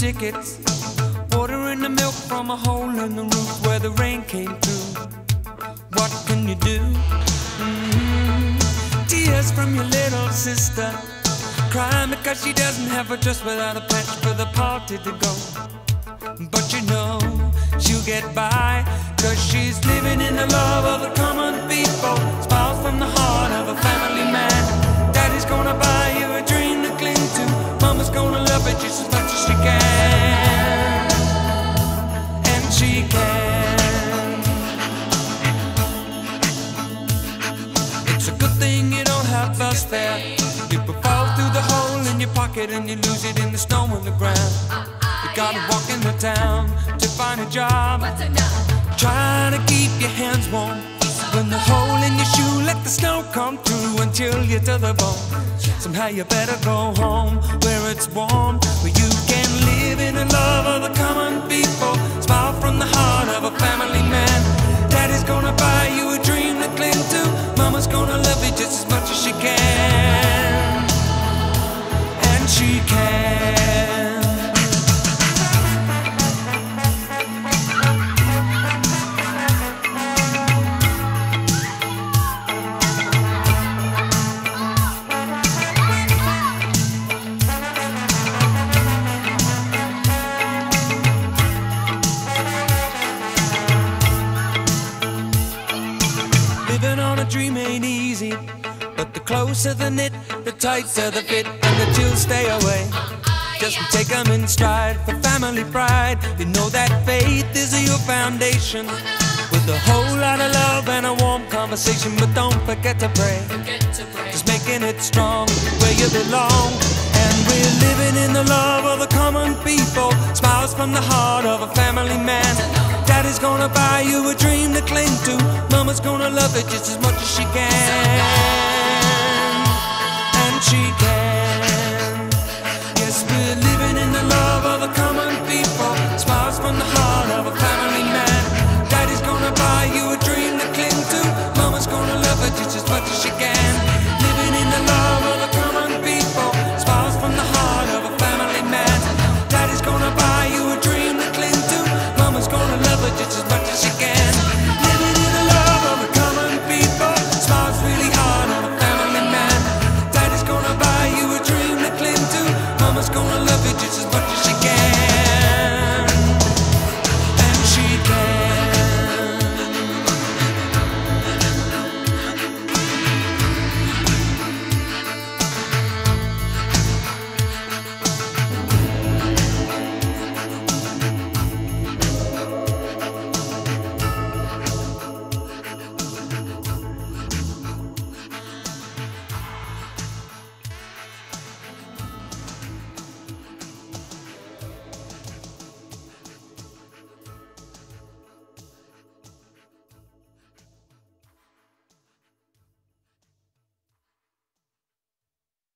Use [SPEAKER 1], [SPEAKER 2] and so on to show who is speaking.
[SPEAKER 1] tickets. Watering the milk from a hole in the roof where the rain came through. What can you do? Mm-hmm. Tears from your little sister. Crying because she doesn't have a dress without a patch for the party to go. But you know she'll get by Cause she's living in the love of the fare You could fall through the hole in your pocket And you lose it in the snow on the ground You uh-uh, gotta walk in the town to find a job. Trying to keep your hands warm When the hole in your shoe let the snow come through until chill you to the bone. Somehow you better go home where it's warm Where you can live in the love of the common people. Smile from the heart of a family man. Daddy's gonna buy you a dream to cling to. Mama's gonna love you just as much dream ain't easy, but the closer the knit, the tighter the fit, and the chills stay away. Just take them in stride for family pride. You know that faith is your foundation. With a whole lot of love and a warm conversation, but don't forget to pray. Just making it strong where you belong. And we're living in the love of the common people. Smiles from the heart of a family man. Daddy's gonna buy you a dream to cling to. Mama's gonna love it just as much as she can. And she can.